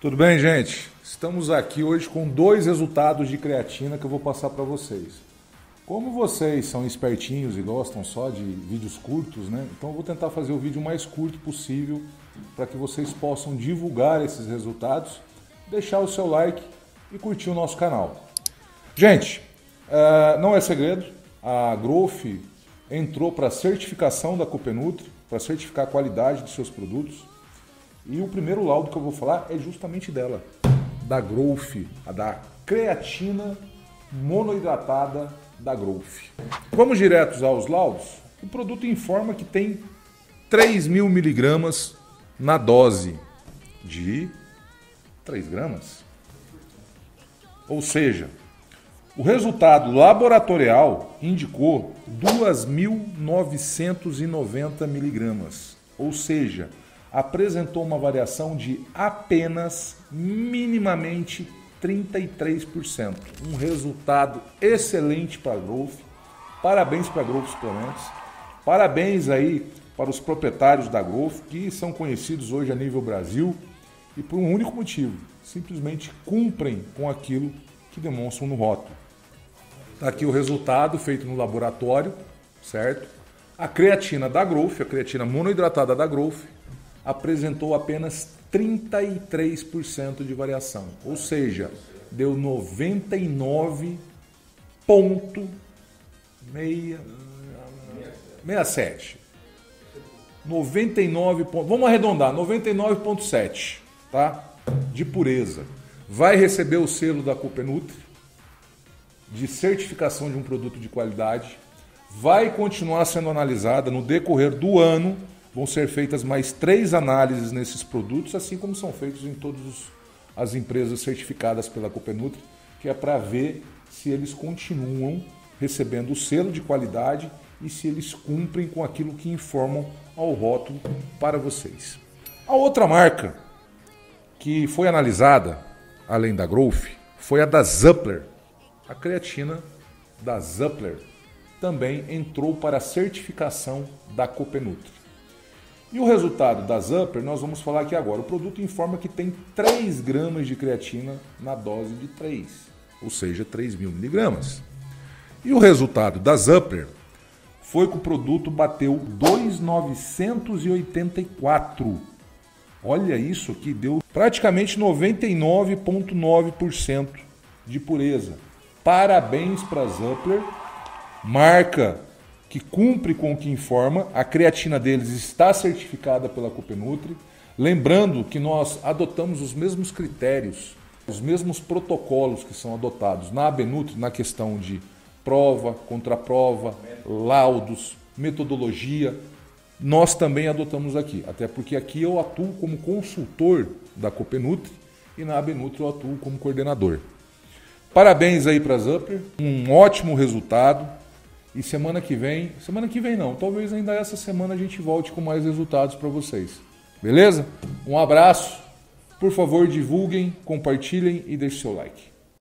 Tudo bem, gente? Estamos aqui hoje com dois resultados de creatina que eu vou passar para vocês. Como vocês são espertinhos e gostam só de vídeos curtos, né? Então eu vou tentar fazer o vídeo mais curto possível para que vocês possam divulgar esses resultados, deixar o seu like e curtir o nosso canal. Gente, uh, não é segredo, a Growth entrou para certificação da Copenutri, para certificar a qualidade dos seus produtos. E o primeiro laudo que eu vou falar é justamente dela, da Growth, a da creatina monoidratada da Growth. Vamos diretos aos laudos. O produto informa que tem 3 mil miligramas na dose de 3 gramas. Ou seja, o resultado laboratorial indicou 2.990 miligramas. Ou seja, apresentou uma variação de apenas minimamente 33%. Um resultado excelente para a Growth. Parabéns para a Growth Suplementos. Parabéns aí para os proprietários da Growth, que são conhecidos hoje a nível Brasil e por um único motivo: simplesmente cumprem com aquilo que demonstram no rótulo. Está aqui o resultado feito no laboratório, certo? A creatina da Growth, a creatina monoidratada da Growth, apresentou apenas 33% de variação, ou seja, deu 99,67. 99 ponto, vamos arredondar, 99.7, tá? De pureza. Vai receber o selo da Copenutri de certificação de um produto de qualidade. Vai continuar sendo analisada no decorrer do ano vão ser feitas mais três análises nesses produtos, assim como são feitos em todas as empresas certificadas pela Copenutri, que é para ver se eles continuam recebendo o selo de qualidade e se eles cumprem com aquilo que informam ao rótulo para vocês. A outra marca que foi analisada, além da Growth, foi a da Zuppler. A creatina da Zuppler também entrou para a certificação da Copenutri. E o resultado da Upper nós vamos falar aqui agora. O produto informa que tem 3 gramas de creatina na dose de 3, ou seja, 3 mil miligramas. E o resultado da Upper foi que o produto bateu 2,984. Olha isso aqui, deu praticamente 99,9% de pureza. Parabéns para a Zuppler, marca que cumpre com o que informa, a creatina deles está certificada pela Copenutri. Lembrando que nós adotamos os mesmos critérios, os mesmos protocolos que são adotados na Abenutri na questão de prova, contraprova, laudos, metodologia. Nós também adotamos aqui, até porque aqui eu atuo como consultor da Copenutri e na Abenutri eu atuo como coordenador. Parabéns aí para a Zupper, um ótimo resultado. E semana que vem, semana que vem não, talvez ainda essa semana a gente volte com mais resultados para vocês. Beleza? Um abraço. Por favor, divulguem, compartilhem e deixem seu like.